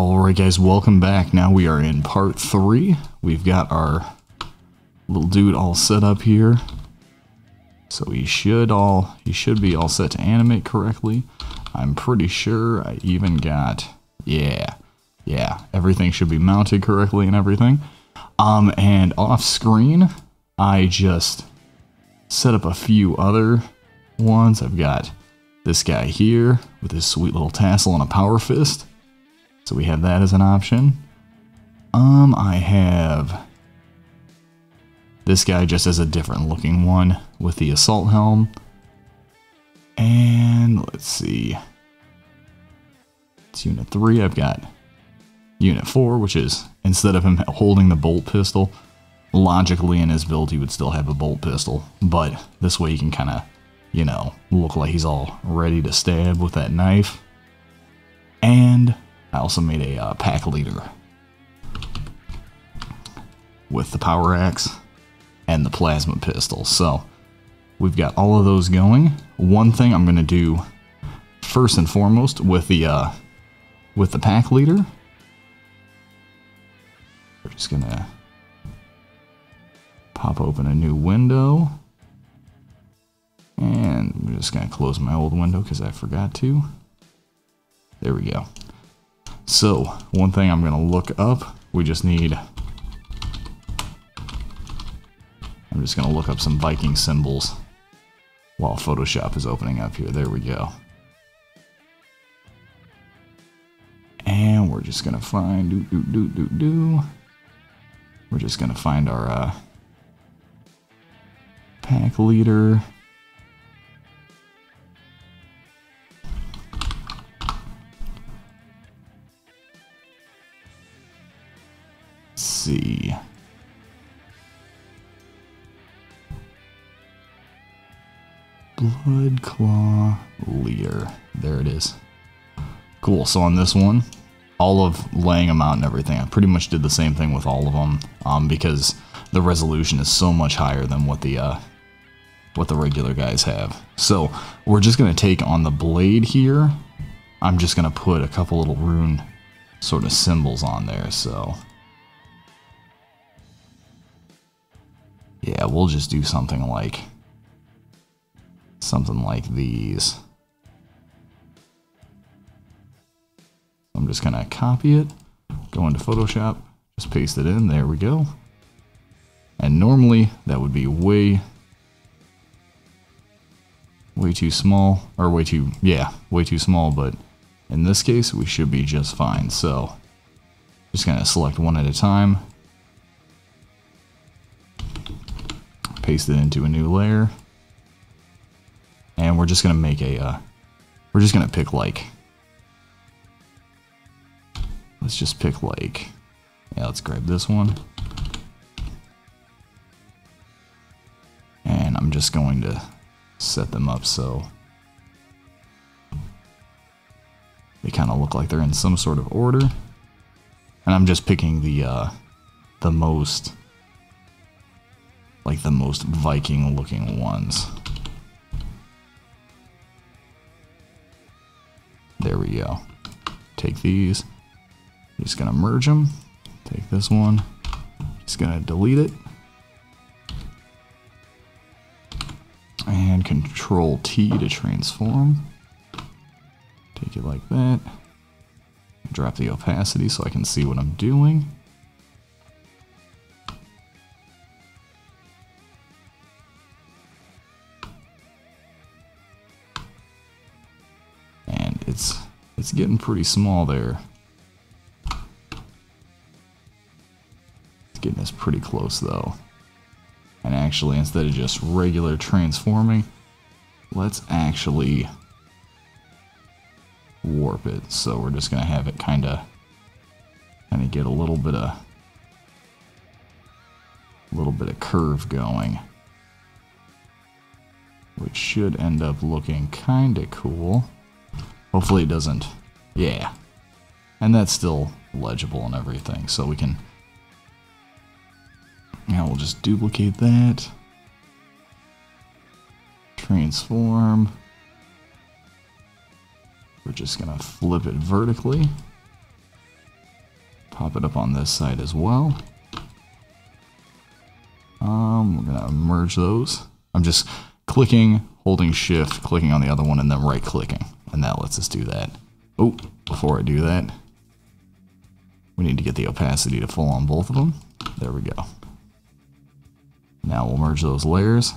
Alright guys, welcome back. Now we are in part 3. We've got our little dude all set up here. So he should all he should be all set to animate correctly. I'm pretty sure I even got yeah. Yeah, everything should be mounted correctly and everything. Um and off screen I just set up a few other ones. I've got this guy here with his sweet little tassel and a power fist. So we have that as an option. Um, I have this guy just as a different looking one with the assault helm. And let's see. It's unit 3. I've got unit 4, which is instead of him holding the bolt pistol, logically in his build he would still have a bolt pistol. But this way he can kind of, you know, look like he's all ready to stab with that knife. And I also made a uh, pack leader with the power axe and the plasma pistol. So we've got all of those going. One thing I'm going to do first and foremost with the uh, with the pack leader. We're just going to pop open a new window. And we're just going to close my old window because I forgot to. There we go. So, one thing I'm going to look up, we just need... I'm just going to look up some Viking symbols while Photoshop is opening up here. There we go. And we're just going to find... Do, do, do, do, do. We're just going to find our uh, pack leader. Blood Claw Leader. There it is. Cool, so on this one, all of laying them out and everything, I pretty much did the same thing with all of them, um, because the resolution is so much higher than what the, uh, what the regular guys have. So, we're just going to take on the blade here, I'm just going to put a couple little rune sort of symbols on there, so... Yeah, we'll just do something like something like these. I'm just gonna copy it, go into Photoshop, just paste it in, there we go. And normally that would be way way too small, or way too, yeah, way too small, but in this case we should be just fine. So just gonna select one at a time, paste it into a new layer. And we're just going to make a, uh, we're just going to pick like, let's just pick like, yeah, let's grab this one. And I'm just going to set them up so they kind of look like they're in some sort of order. And I'm just picking the, uh, the most like the most Viking looking ones. There we go. Take these. Just gonna merge them. Take this one. Just gonna delete it. And control T to transform. Take it like that. Drop the opacity so I can see what I'm doing. Getting pretty small there. It's getting us pretty close though. And actually, instead of just regular transforming, let's actually warp it. So we're just gonna have it kind of, kind of get a little bit of, a little bit of curve going, which should end up looking kind of cool. Hopefully it doesn't. Yeah. And that's still legible and everything, so we can... Now we'll just duplicate that. Transform. We're just to flip it vertically. pop it up on this side as well. Um, we're gonna merge those. I'm just clicking, holding shift, clicking on the other one, and then right clicking. And that lets us do that. Oh, before I do that, we need to get the opacity to full on both of them. There we go. Now we'll merge those layers.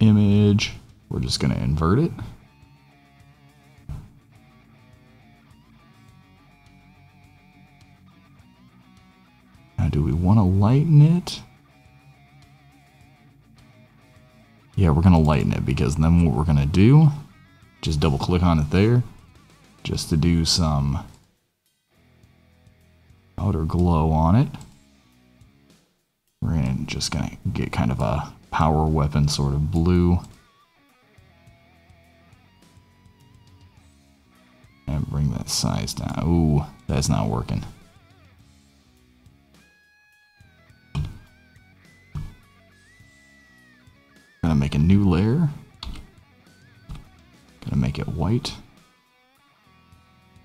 Image, we're just gonna invert it. Now do we wanna lighten it? Yeah, we're gonna lighten it because then what we're gonna do, just double click on it there, just to do some outer glow on it. We're gonna, just gonna get kind of a power weapon sort of blue. And bring that size down. Ooh, that's not working. Gonna make a new layer. Gonna make it white.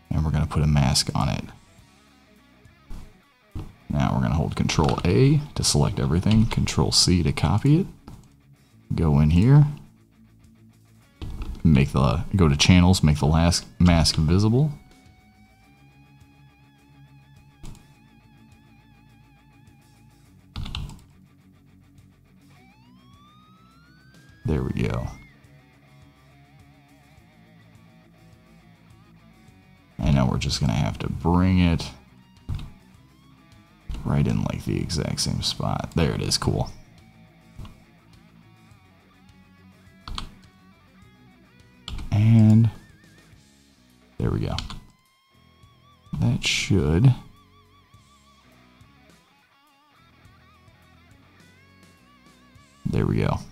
And we're gonna put a mask on it. Now we're gonna hold Control A to select everything, Control C to copy it. Go in here. Make the go to channels, make the last mask visible. There we go. And now we're just going to have to bring it right in like the exact same spot. There it is, cool.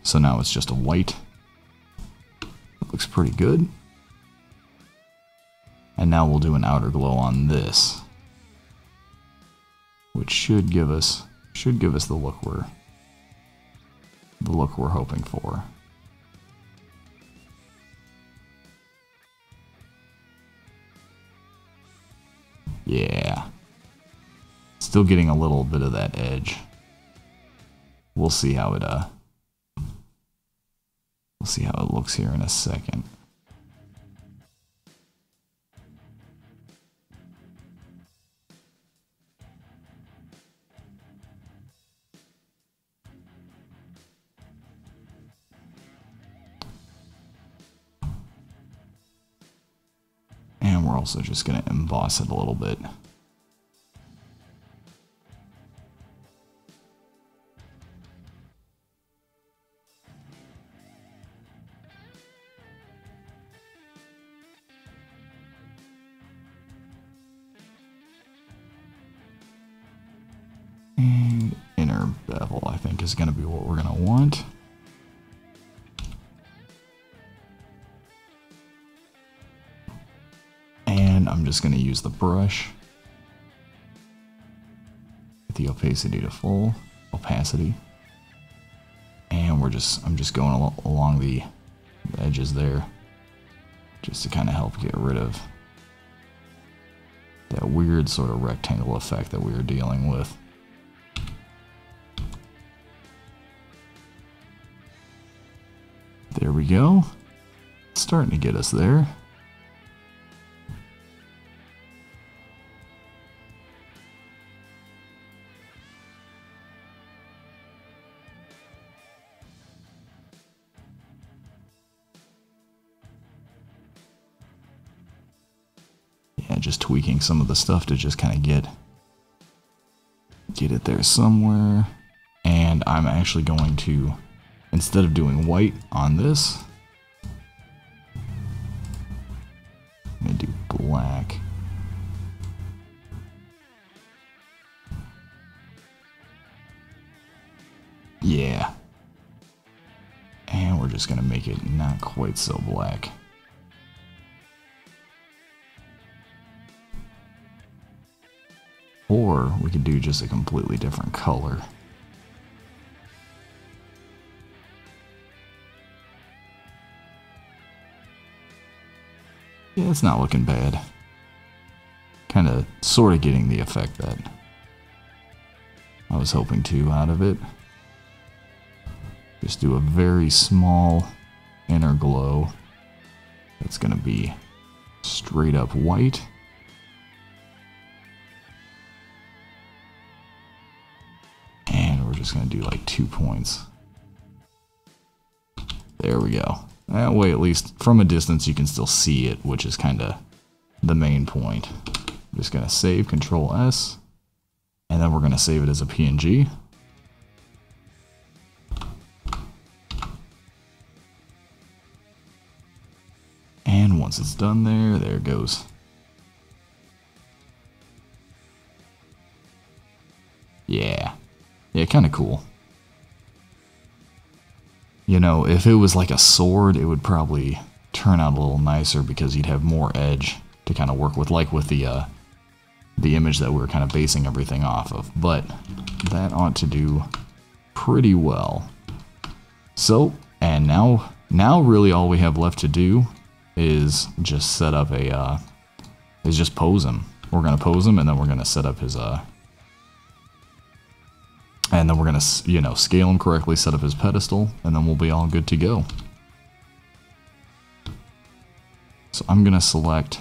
So now it's just a white. It looks pretty good. And now we'll do an outer glow on this. Which should give us should give us the look we're the look we're hoping for. Yeah. Still getting a little bit of that edge. We'll see how it uh see how it looks here in a second. And we're also just going to emboss it a little bit. Want. And I'm just going to use the brush. Get the opacity to full. Opacity. And we're just, I'm just going al along the edges there. Just to kind of help get rid of that weird sort of rectangle effect that we were dealing with. There we go. It's starting to get us there. Yeah, just tweaking some of the stuff to just kind of get get it there somewhere. And I'm actually going to instead of doing white on this, I'm going to do black. Yeah. And we're just going to make it not quite so black. Or we could do just a completely different color. It's not looking bad. Kind of, sort of getting the effect that I was hoping to out of it. Just do a very small inner glow. That's going to be straight up white. And we're just going to do like two points. There we go. That way, at least from a distance, you can still see it, which is kind of the main point. I'm just going to save Control S, and then we're going to save it as a PNG. And once it's done there, there it goes. Yeah. Yeah, kind of cool. You know, if it was like a sword, it would probably turn out a little nicer because you'd have more edge to kind of work with, like with the uh, the image that we are kind of basing everything off of. But that ought to do pretty well. So, and now, now really all we have left to do is just set up a, uh, is just pose him. We're going to pose him and then we're going to set up his, uh, and then we're going to, you know, scale him correctly, set up his pedestal, and then we'll be all good to go. So I'm going to select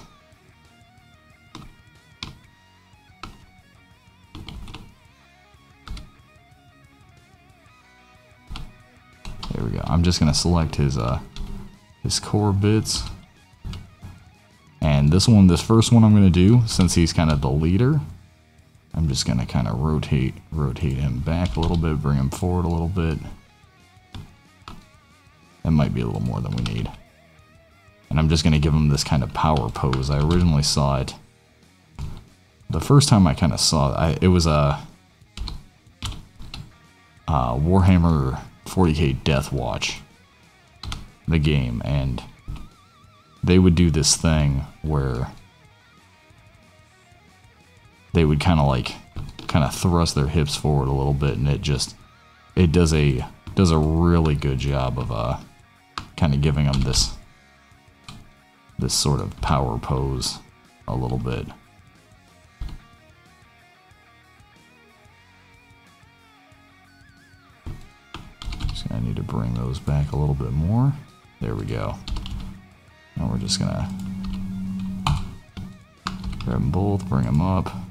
There we go. I'm just going to select his uh, his core bits. And this one, this first one I'm going to do, since he's kind of the leader, I'm just going to kind of rotate, rotate him back a little bit, bring him forward a little bit. That might be a little more than we need. And I'm just going to give him this kind of power pose. I originally saw it. The first time I kind of saw it, I, it was a uh, Warhammer 40k Death Watch, the game, and they would do this thing where they would kind of like kind of thrust their hips forward a little bit and it just it does a does a really good job of uh kind of giving them this this sort of power pose a little bit. Just gonna need to bring those back a little bit more. There we go. Now we're just gonna grab them both bring them up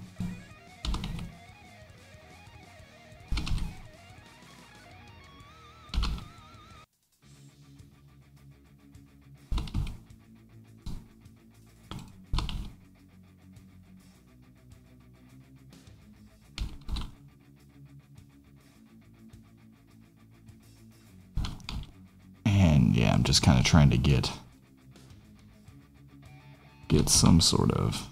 just kind of trying to get get some sort of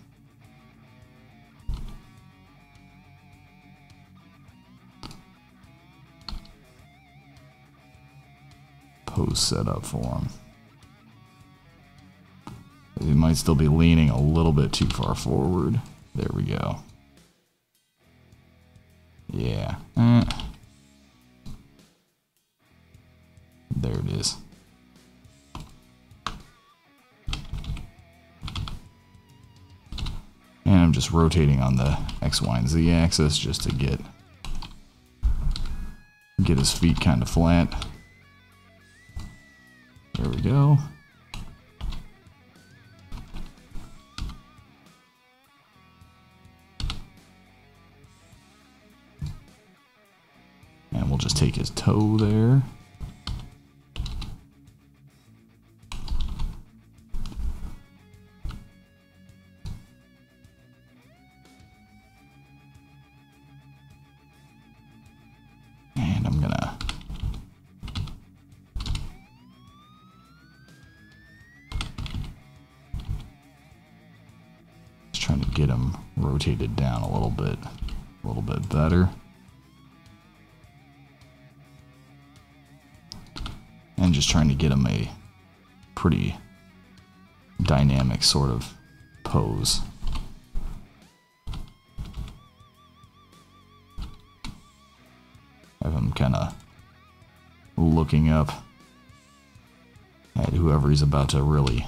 pose set up for him. He might still be leaning a little bit too far forward. There we go. Yeah. Eh. There it is. And I'm just rotating on the X, Y, and Z axis just to get get his feet kind of flat. There we go. And we'll just take his toe there. Rotated down a little bit, a little bit better. And just trying to get him a pretty dynamic sort of pose. Have him kind of looking up at whoever he's about to really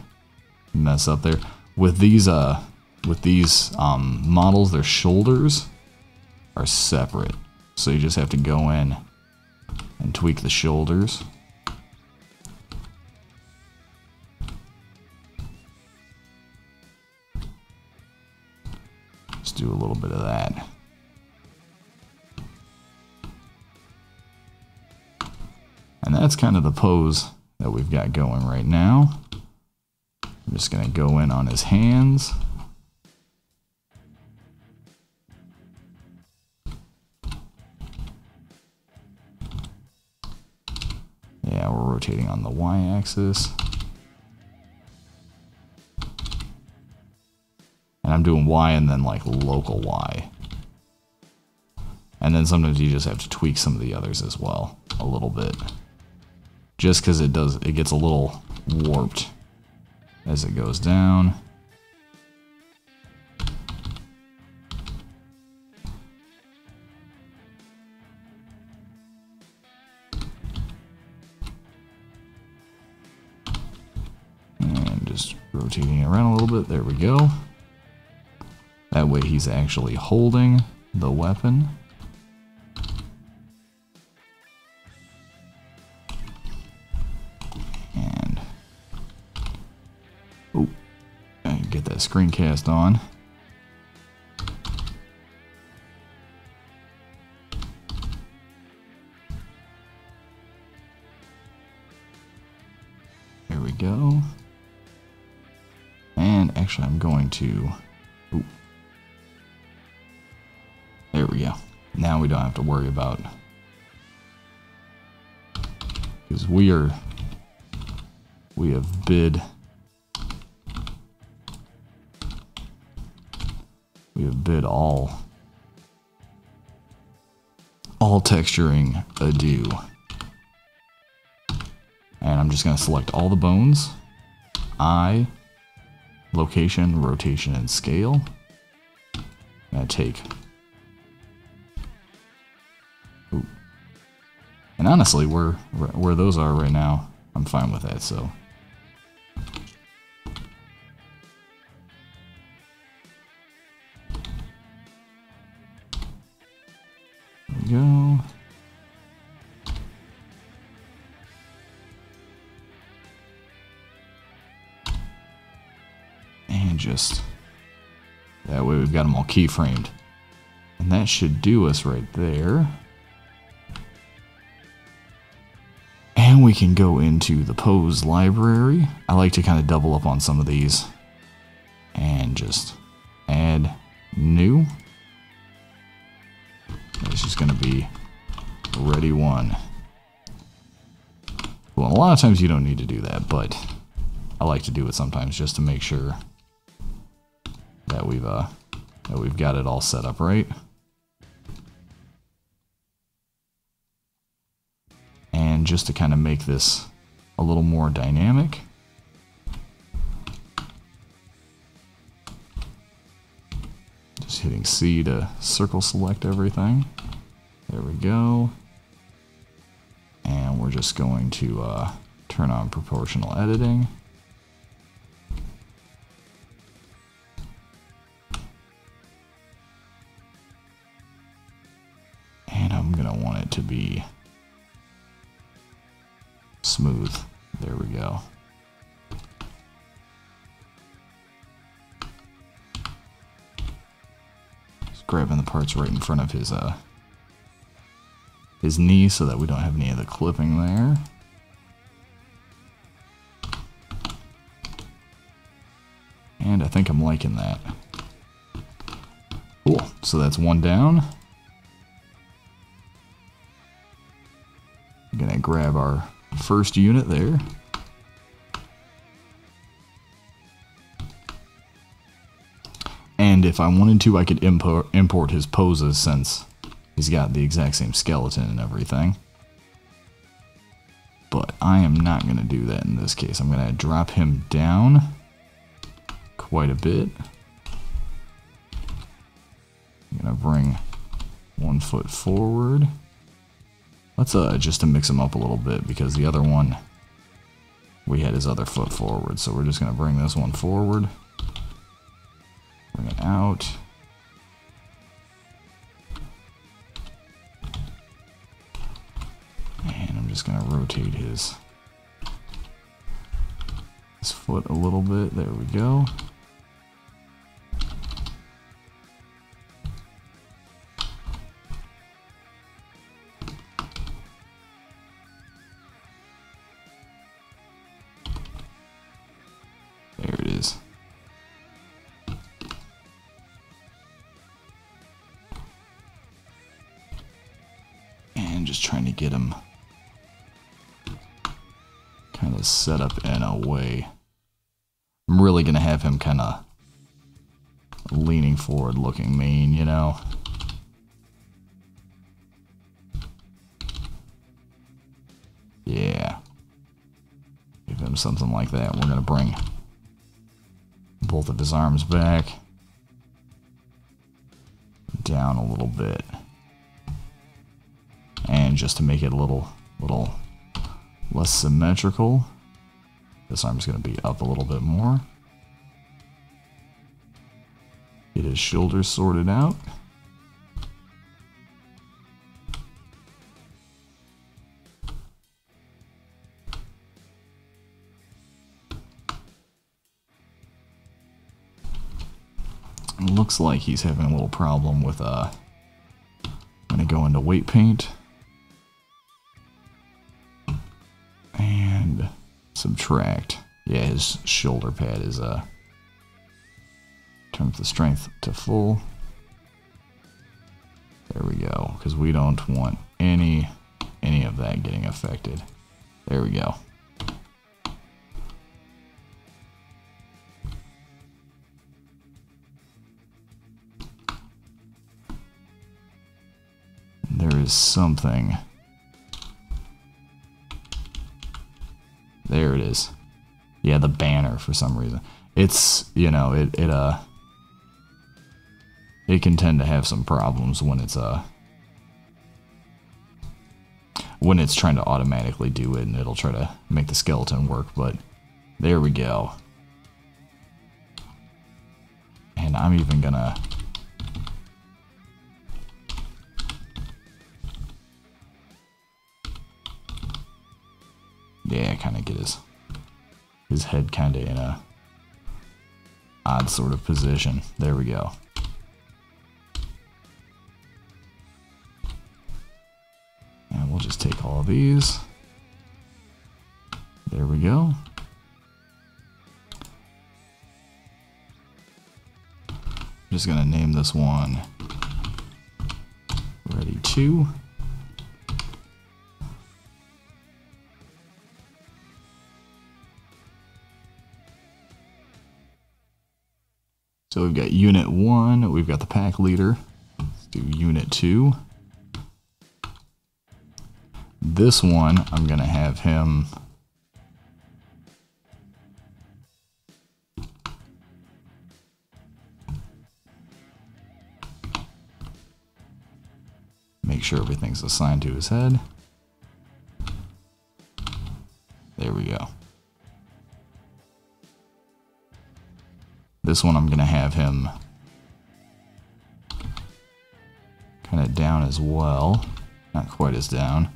mess up there. with these uh with these um, models, their shoulders are separate. So you just have to go in and tweak the shoulders. Let's do a little bit of that. And that's kind of the pose that we've got going right now. I'm just going to go in on his hands. Y-axis. And I'm doing y and then like local y. And then sometimes you just have to tweak some of the others as well, a little bit. Just because it does, it gets a little warped as it goes down. Go. That way he's actually holding the weapon. And get that screencast on. To... Ooh. There we go. Now we don't have to worry about... Because we are... We have bid we have bid all all texturing adieu. And I'm just going to select all the bones. I, location, rotation, and scale. Going to take... Ooh. And honestly, where, where those are right now, I'm fine with that, so... go. And just, that way we've got them all keyframed. And that should do us right there. And we can go into the pose library. I like to kind of double up on some of these. And just add new. This is going to be ready one. Well, a lot of times you don't need to do that, but I like to do it sometimes just to make sure that we've uh, that we've got it all set up right. And just to kind of make this a little more dynamic, Just hitting C to circle select everything. There we go. And we're just going to uh, turn on proportional editing. Right in front of his uh his knee so that we don't have any of the clipping there. And I think I'm liking that. Cool. So that's one down. I'm gonna grab our first unit there. If I wanted to, I could import, import his poses since he's got the exact same skeleton and everything. But I am not going to do that in this case. I'm going to drop him down quite a bit. I'm going to bring one foot forward. Let's, uh, just to mix him up a little bit because the other one, we had his other foot forward. So we're just going to bring this one forward. Out. And I'm just going to rotate his, his foot a little bit. There we go. Just trying to get him kind of set up in a way. I'm really going to have him kind of leaning forward looking mean, you know? Yeah. Give him something like that. We're going to bring both of his arms back. Down a little bit. Just to make it a little, little less symmetrical, this arm's going to be up a little bit more. Get his shoulders sorted out. Looks like he's having a little problem with, uh, I'm going to go into weight paint. Subtract. Yeah, his shoulder pad is, uh, turn the strength to full. There we go, because we don't want any, any of that getting affected. There we go. There is something. Is. Yeah, the banner for some reason. It's, you know, it, it, uh, it can tend to have some problems when it's, uh, when it's trying to automatically do it and it'll try to make the skeleton work, but there we go. And I'm even gonna Yeah, kind of get his his head kind of in a odd sort of position. There we go. And we'll just take all of these. There we go. I'm just gonna name this one Ready 2. So we've got unit one, we've got the pack leader. Let's do unit two. This one, I'm gonna have him make sure everything's assigned to his head. There we go. This one I'm going to have him kind of down as well. Not quite as down.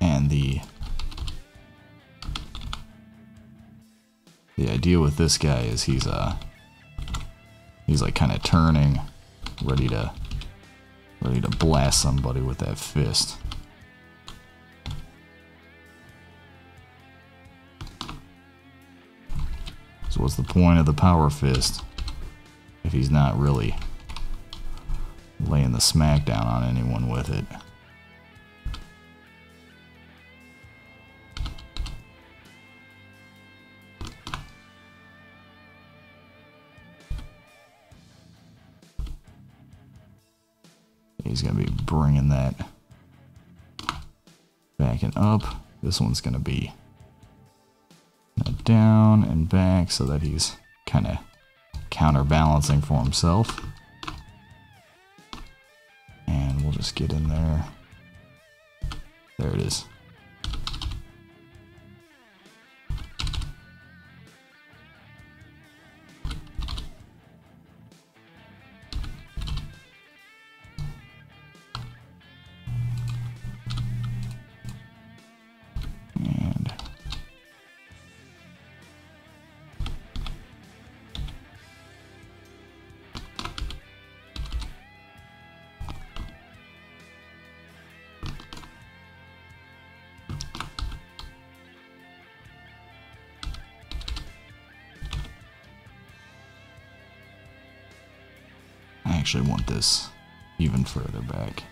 And the the idea with this guy is he's uh he's like kind of turning ready to ready to blast somebody with that fist. So what's the point of the power fist if he's not really laying the smackdown on anyone with it bringing that back and up. This one's going to be down and back so that he's kind of counterbalancing for himself. And we'll just get in there. There it is. Actually want this even further back.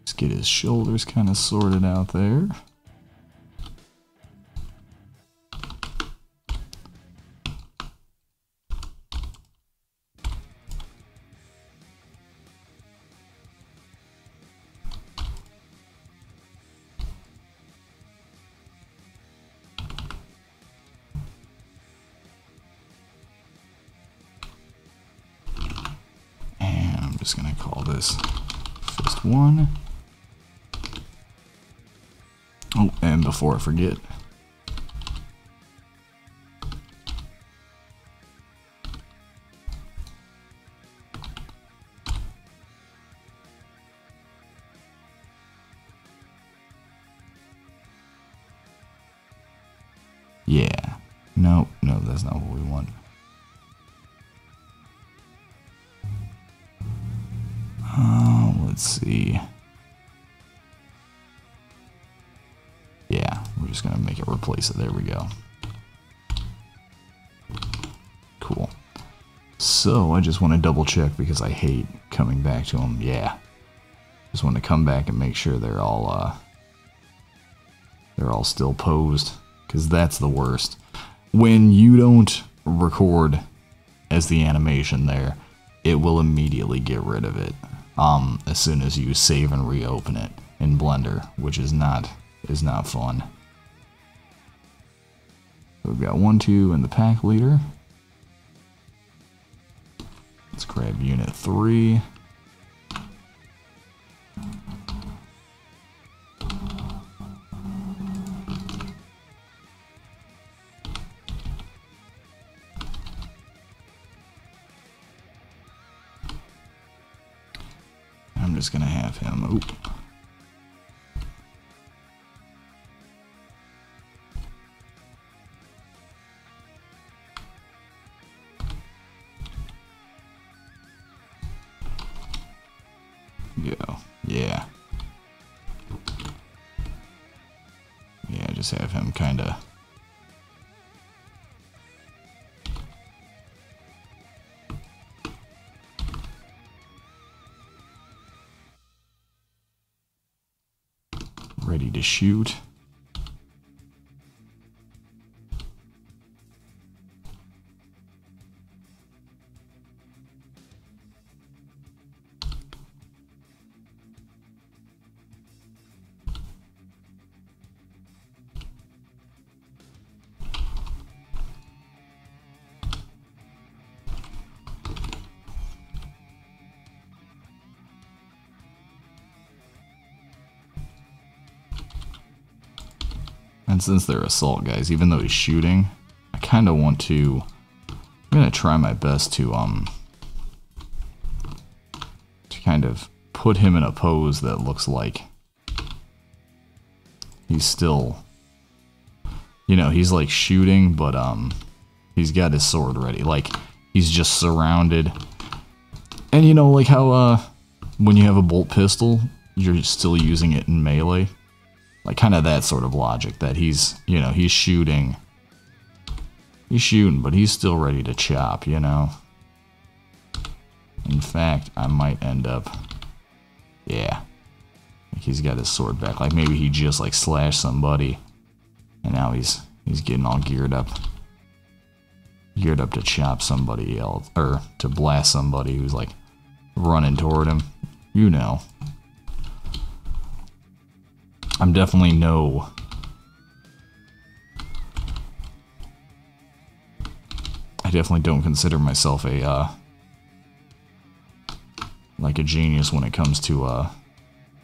Let's get his shoulders kind of sorted out there. Forget, make it. There we go. Cool. So I just want to double check because I hate coming back to them. Yeah. Just want to come back and make sure they're all uh they're all still posed cuz that's the worst. When you don't record as the animation there, it will immediately get rid of it um as soon as you save and reopen it in Blender, which is not is not fun. So we've got one, two, and the pack leader. Let's grab unit three. I'm just gonna have him. Oop. Ready And since they're assault guys, even though he's shooting, I kind of want to. I'm gonna try my best to um to kind of put him in a pose that looks like he's still, you know, he's like shooting, but um he's got his sword ready, like he's just surrounded. And you know, like how uh when you have a bolt pistol, you're still using it in melee like kind of that sort of logic that he's you know he's shooting. He's shooting but he's still ready to chop you know? In fact i might end up yeah. Like he's got his sword back. Like maybe he just like slashed somebody and now he's he's getting all geared up. Geared up to chop somebody else or to blast somebody who's like running toward him. You know I'm definitely no I definitely don't consider myself a uh, like a genius when it comes to uh,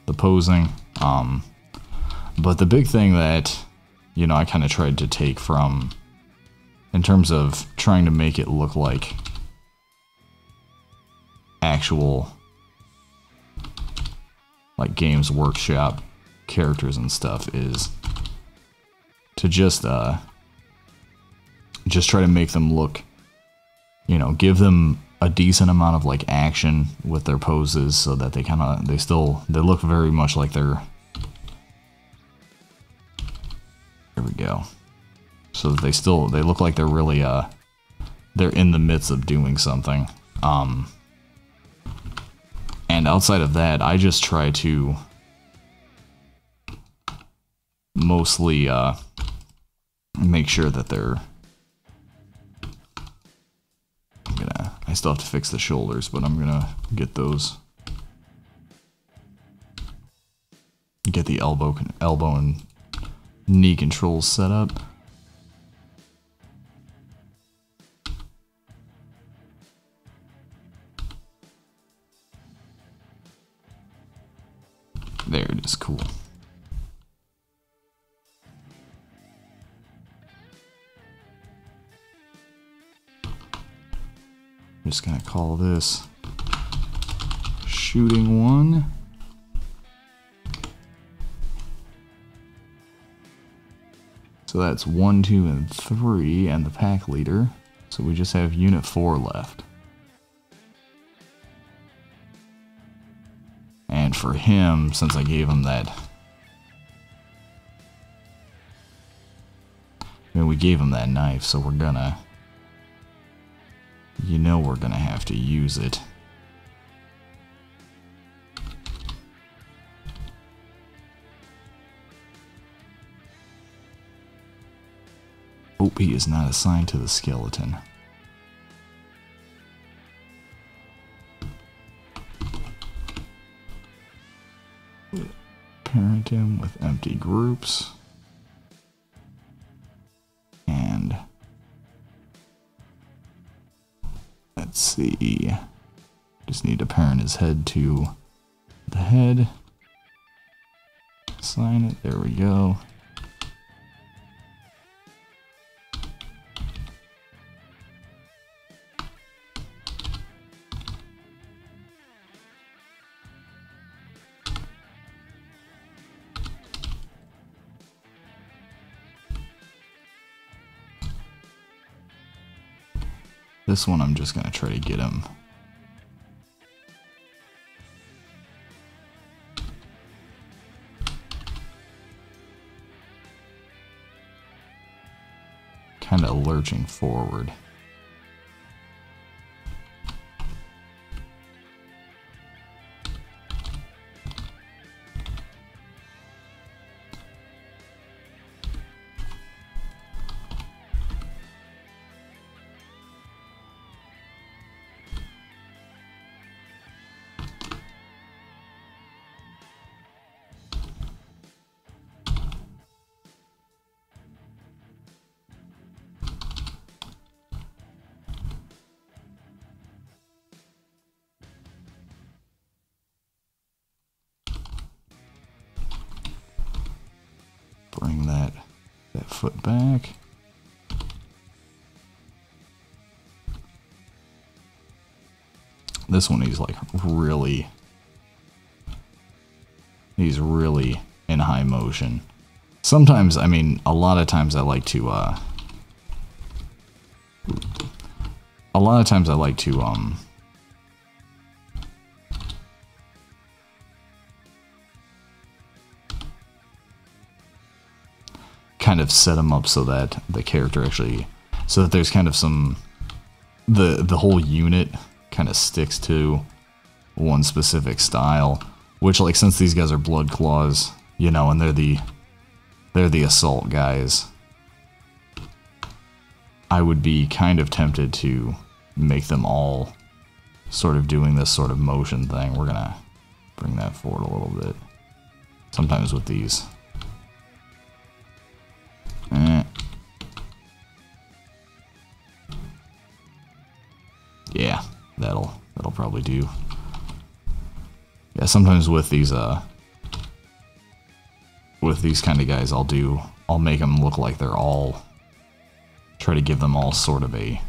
the posing. Um, but the big thing that you know I kind of tried to take from in terms of trying to make it look like actual like games workshop characters and stuff is to just uh just try to make them look you know, give them a decent amount of like action with their poses so that they kind of they still they look very much like they're There we go. So that they still they look like they're really uh they're in the midst of doing something. Um and outside of that, I just try to mostly uh make sure that they're I still have to fix the shoulders, but I'm gonna get those. Get the elbow, elbow and knee controls set up. There it is, cool. I'm just gonna call this shooting one. So that's one, two, and three, and the pack leader. So we just have unit four left. And for him, since I gave him that... I mean, we gave him that knife, so we're gonna you know we're gonna have to use it. Hope he is not assigned to the skeleton. Parent him with empty groups. See. Just need to parent his head to the head. Sign it. There we go. This one I'm just going to try to get him. Kind of lurching forward. That, that foot back. This one he's like really, he's really in high motion. Sometimes, I mean, a lot of times I like to, uh, a lot of times I like to, um, kind of set them up so that the character actually so that there's kind of some the the whole unit kind of sticks to one specific style which like since these guys are blood claws you know and they're the they're the assault guys I would be kind of tempted to make them all sort of doing this sort of motion thing. We're gonna bring that forward a little bit sometimes with these that'll that'll probably do. Yeah, sometimes with these uh with these kind of guys, I'll do I'll make them look like they're all try to give them all sort of a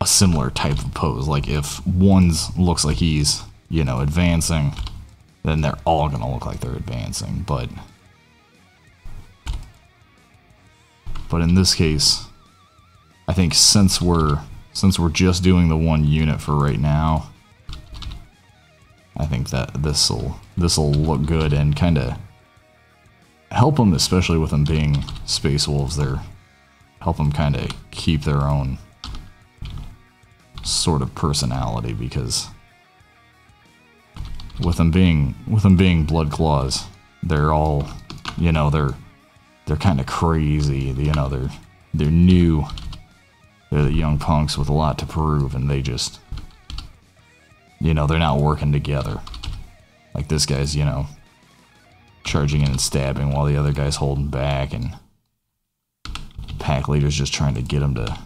a similar type of pose. Like if one's looks like he's, you know, advancing, then they're all gonna look like they're advancing. But but in this case, I think since we're since we're just doing the one unit for right now, I think that this'll this'll look good and kind of help them, especially with them being space wolves. They're help them kind of keep their own sort of personality because with them being with them being blood claws, they're all you know they're they're kind of crazy. You know they're they're new. They're the young punks with a lot to prove, and they just you know they're not working together. Like this guy's you know charging in and stabbing while the other guy's holding back and pack leader's just trying to get him to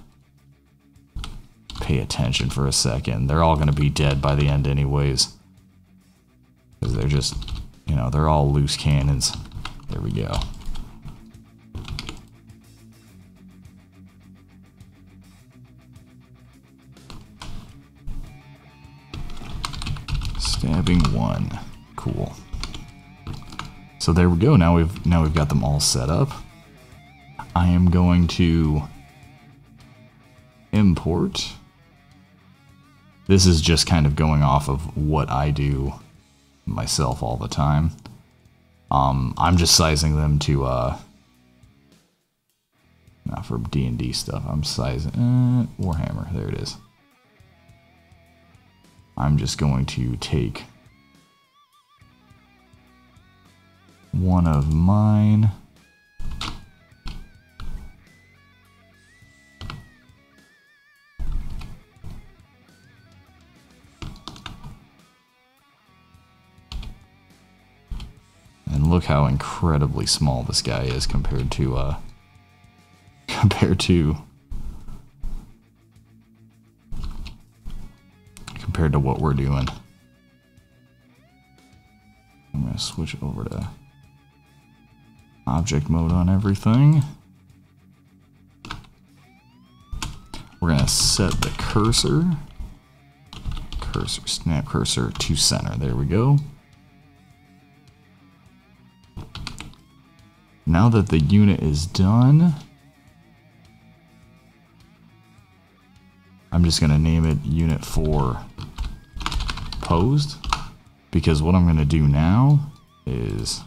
pay attention for a second. They're all going to be dead by the end anyways. Because they're just, you know, they're all loose cannons. There we go. Stabbing one. Cool. So there we go. Now we've now we've got them all set up. I am going to import. This is just kind of going off of what I do myself all the time. Um, I'm just sizing them to, uh, not for D&D stuff, I'm sizing, uh, Warhammer, there it is. I'm just going to take one of mine. And look how incredibly small this guy is compared to, uh, compared to, compared to what we're doing. I'm going to switch over to object mode on everything. We're going to set the cursor, cursor, snap cursor to center. There we go. Now that the unit is done, I'm just going to name it Unit 4 Posed, because what I'm going to do now is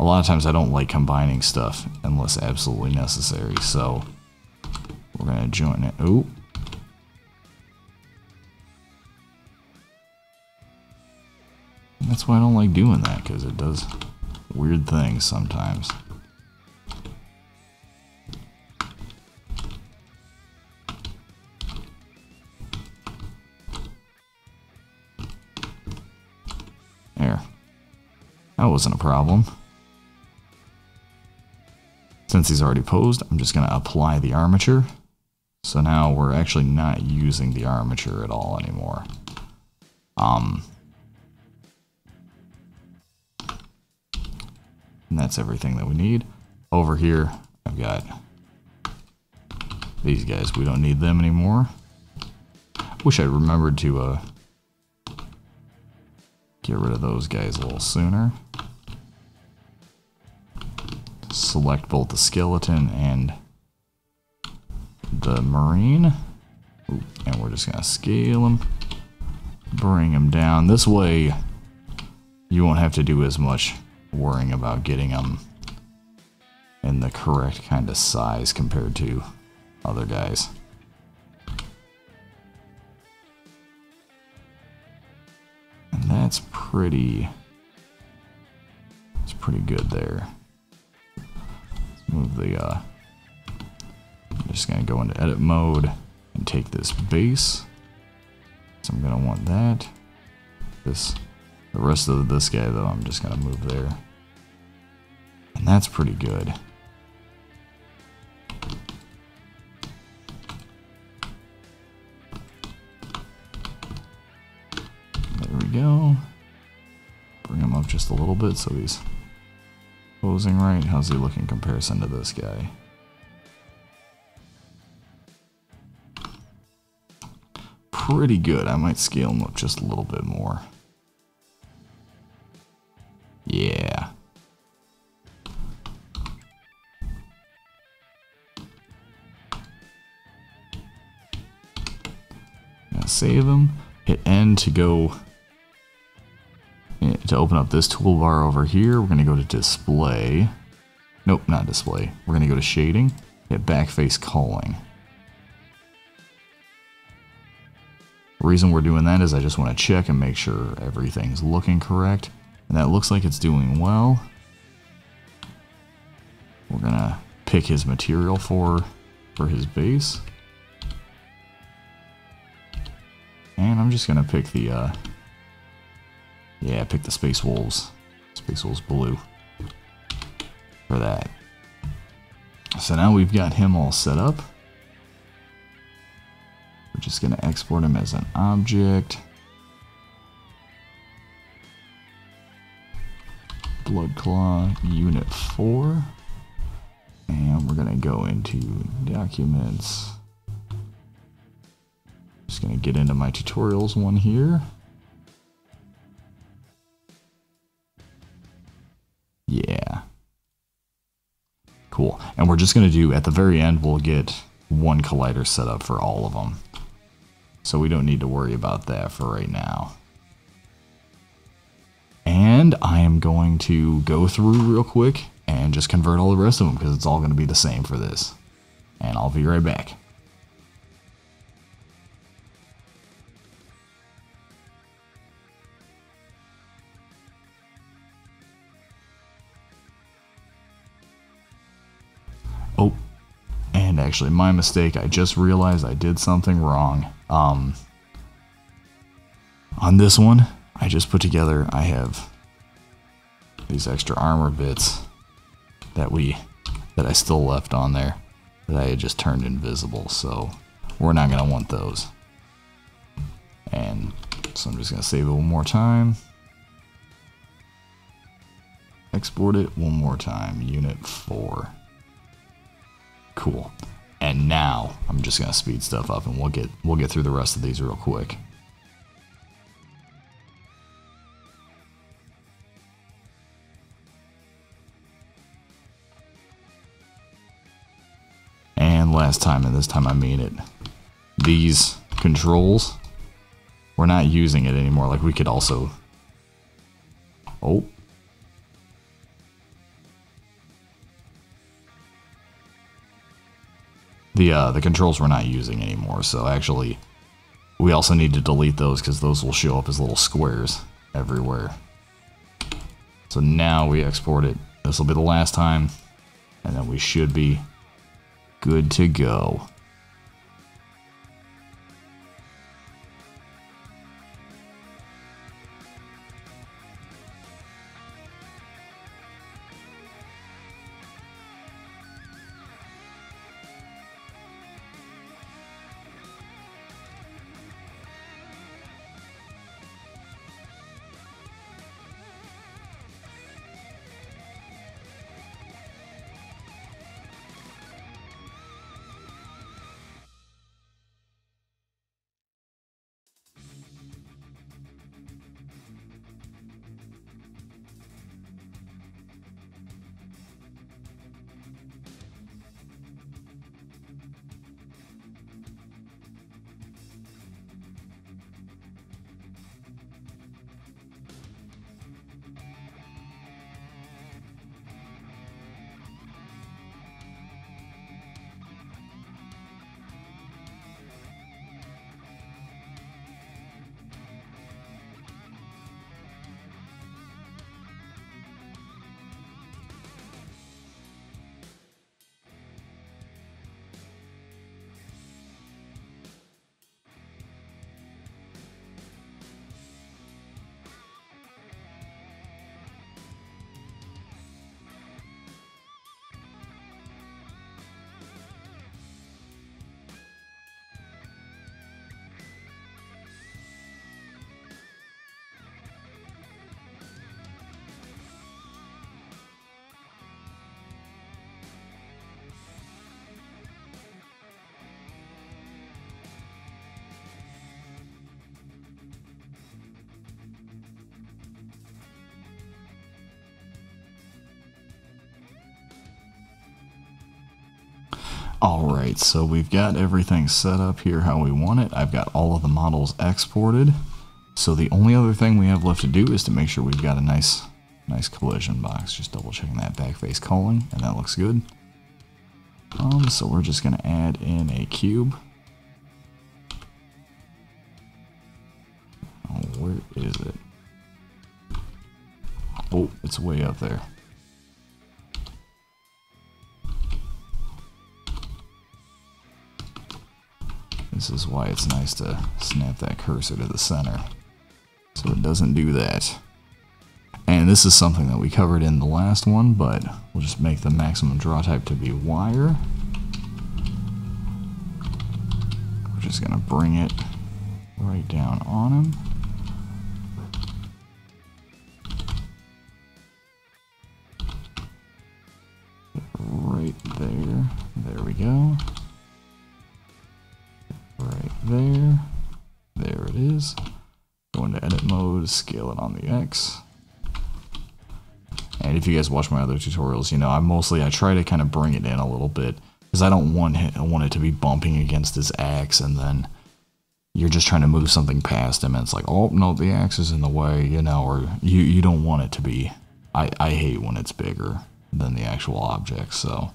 a lot of times I don't like combining stuff unless absolutely necessary, so we're going to join it. Oh. That's why I don't like doing that, because it does weird things sometimes. Wasn't a problem. Since he's already posed, I'm just going to apply the armature. So now we're actually not using the armature at all anymore. Um, and that's everything that we need. Over here, I've got these guys. We don't need them anymore. Wish I'd remembered to uh, get rid of those guys a little sooner select both the skeleton and the marine. Ooh, and we're just to scale them, bring them down. This way, you won't have to do as much worrying about getting them in the correct kind of size compared to other guys. And that's pretty, it's pretty good there move the, uh, I'm just gonna go into edit mode and take this base. So I'm gonna want that. This, the rest of this guy though, I'm just gonna move there. And that's pretty good. There we go. Bring him up just a little bit so he's posing right. How's he look in comparison to this guy? Pretty good. I might scale him up just a little bit more. Yeah. Gonna save him. Hit N to go to open up this toolbar over here. We're gonna go to display. Nope, not display. We're gonna go to shading. Hit backface culling. The reason we're doing that is I just want to check and make sure everything's looking correct. And that looks like it's doing well. We're gonna pick his material for for his base. And I'm just gonna pick the uh Yeah, pick the Space Wolves. Space Wolves blue. For that. So now we've got him all set up. We're just gonna export him as an object. Blood Claw Unit 4. And we're going to go into Documents. Just going to get into my tutorials one here. Yeah. Cool. And we're just going to do, at the very end, we'll get one collider set up for all of them. So we don't need to worry about that for right now. And I am going to go through real quick and just convert all the rest of them because it's all going to be the same for this. And I'll be right back. And actually my mistake, I just realized I did something wrong. Um, on this one, I just put together, I have these extra armor bits that we, that I still left on there that I had just turned invisible. So we're not going to want those. And so I'm just going to save it one more time. Export it one more time. Unit 4. Cool. And now I'm just to speed stuff up and we'll get we'll get through the rest of these real quick. And last time, and this time I mean it. These controls, we're not using it anymore. Like, we could also... Oh. The, uh, the controls we're not using anymore, so actually... We also need to delete those because those will show up as little squares everywhere. So now we export it. This will be the last time, and then we should be good to go. Alright, so we've got everything set up here how we want it. I've got all of the models exported. So the only other thing we have left to do is to make sure we've got a nice nice collision box. Just double checking that back face culling, and that looks good. Um, so we're just going to add in a cube. Oh, where is it? Oh, it's way up there. This is why it's nice to snap that cursor to the center. So it doesn't do that. And this is something that we covered in the last one, but we'll just make the maximum draw type to be wire. We're just to bring it right down on him. If you guys watch my other tutorials, you know, I mostly, I try to kind of bring it in a little bit because I don't want it, I want it to be bumping against his axe and then you're just trying to move something past him and it's like, oh, no, the axe is in the way, you know, or you, you don't want it to be. I, I hate when it's bigger than the actual object, so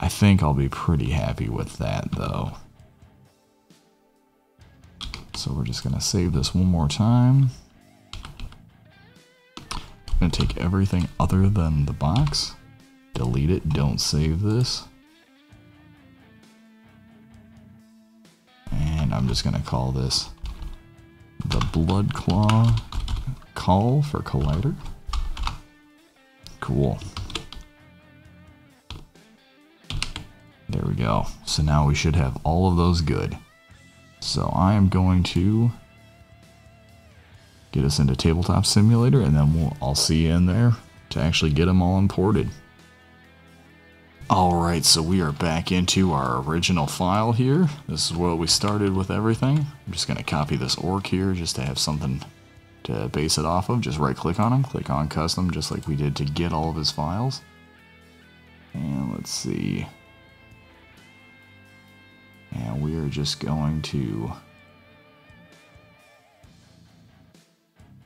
I think I'll be pretty happy with that though. So we're just going to save this one more time. I'm to take everything other than the box, delete it, don't save this. And I'm just to call this the Blood Claw Call for Collider. Cool. There we go. So now we should have all of those good. So I am going to get us into Tabletop Simulator, and then we'll, I'll see you in there to actually get them all imported. Alright, so we are back into our original file here. This is where we started with everything. I'm just going to copy this orc here just to have something to base it off of. Just right click on him, click on custom, just like we did to get all of his files. And let's see. And we are just going to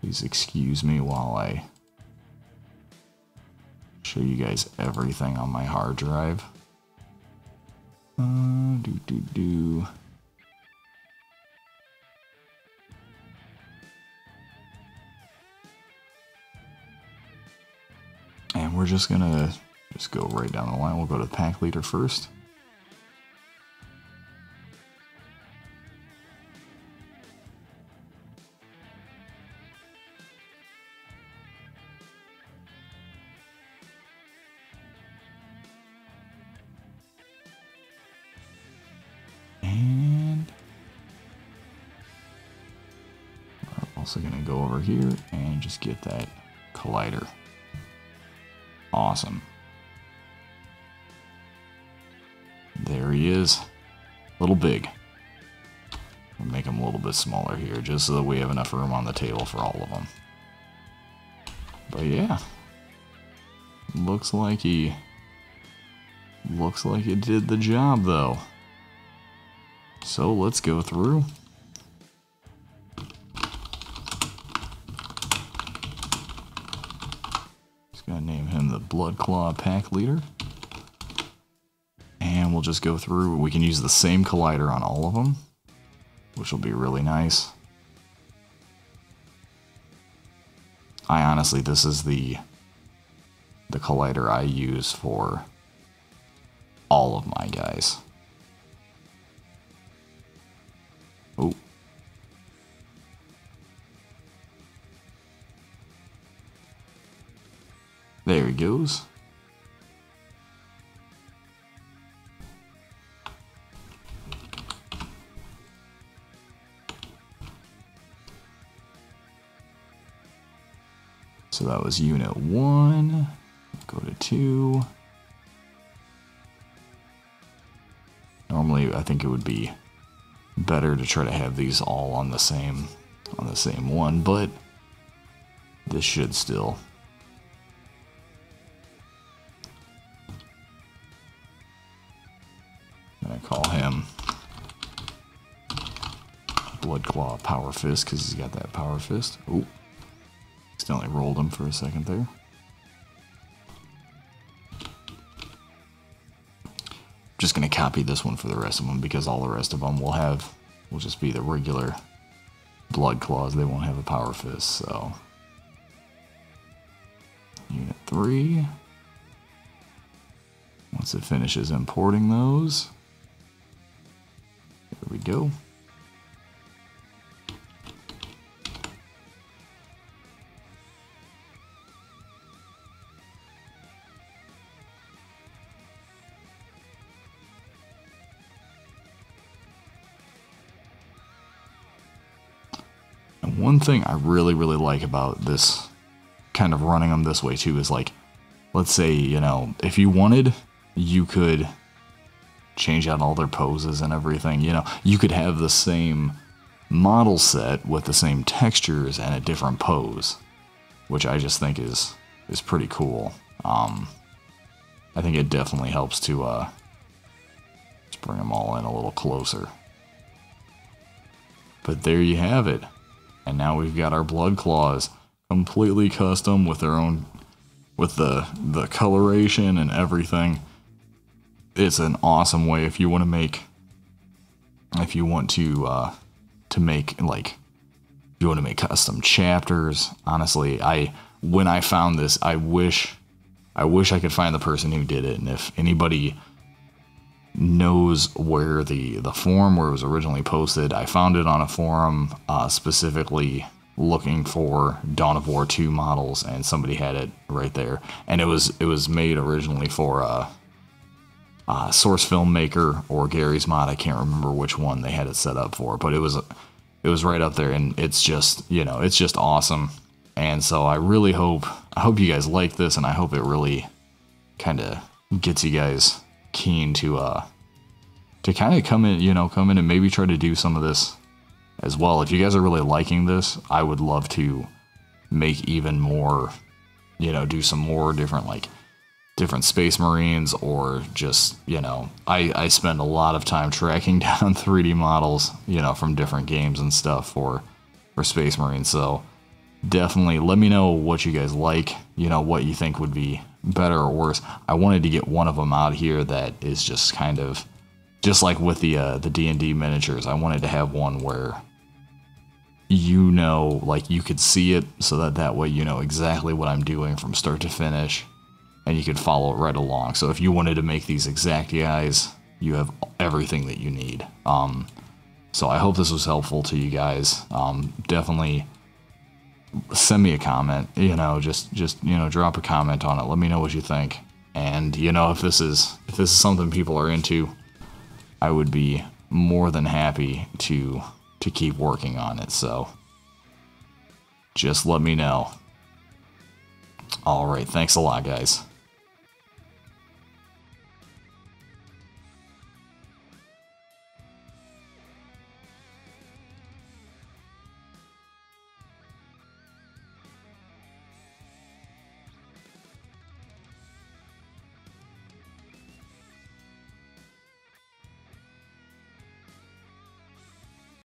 Please excuse me while I show you guys everything on my hard drive. Uh, do do do. And we're just gonna just go right down the line. We'll go to the pack leader first. Get that collider. Awesome. There he is. A little big. We'll make him a little bit smaller here, just so that we have enough room on the table for all of them. But yeah. Looks like he... Looks like it did the job, though. So let's go through him the Blood Claw Pack Leader. And we'll just go through. We can use the same collider on all of them, which will be really nice. I honestly, this is the the collider I use for all of my guys. Goes. So that was unit one. Go to two. Normally, I think it would be better to try to have these all on the same on the same one, but this should still Claw Power Fist because he's got that Power Fist. Oh, accidentally rolled him for a second there. Just gonna copy this one for the rest of them because all the rest of them will have will just be the regular Blood Claws. They won't have a Power Fist. So Unit three. Once it finishes importing those, there we go. One thing I really, really like about this kind of running them this way too is like, let's say, you know, if you wanted, you could change out all their poses and everything. You know, you could have the same model set with the same textures and a different pose, which I just think is is pretty cool. Um, I think it definitely helps to uh, bring them all in a little closer. But there you have it. And now we've got our blood claws completely custom with their own with the the coloration and everything. It's an awesome way if you want to make if you want to uh to make like if you want to make custom chapters. Honestly i when i found this i wish i wish i could find the person who did it. And if anybody knows where the the forum where it was originally posted i found it on a forum uh, specifically looking for Dawn of War 2 models and somebody had it right there. And it was it was made originally for uh, uh, Source Filmmaker or Garry's Mod. I can't remember which one they had it set up for, but it was it was right up there and it's just, you know, it's just awesome. And so I really hope I hope you guys like this and I hope it really kind of gets you guys keen to uh to kind of come in, you know, come in and maybe try to do some of this as well. If you guys are really liking this, I would love to make even more, you know, do some more different like different space marines or just, you know, I, I spend a lot of time tracking down 3D models, you know, from different games and stuff for for space marines. So definitely let me know what you guys like, you know, what you think would be better or worse. I wanted to get one of them out here that is just kind of just like with the uh, the D&D miniatures. I wanted to have one where you know, like you could see it so that that way you know exactly what I'm doing from start to finish and you could follow it right along. So if you wanted to make these exact guys, you have everything that you need. Um, so I hope this was helpful to you guys. Um, definitely send me a comment, you know, just, just, you know, drop a comment on it. Let me know what you think. And, you know, if this is, if this is something people are into, I would be more than happy to to keep working on it, so just let me know. Alright, thanks a lot, guys.